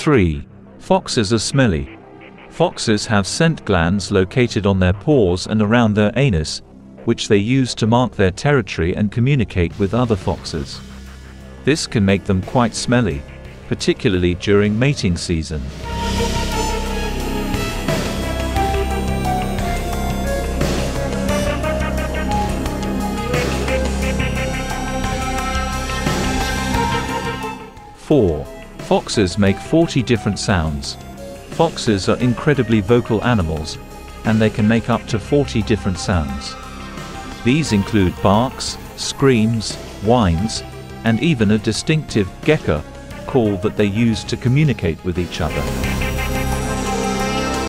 3. Foxes are smelly. Foxes have scent glands located on their paws and around their anus, which they use to mark their territory and communicate with other foxes. This can make them quite smelly, particularly during mating season. Four. Foxes make 40 different sounds. Foxes are incredibly vocal animals, and they can make up to 40 different sounds. These include barks, screams, whines, and even a distinctive gekker call that they use to communicate with each other.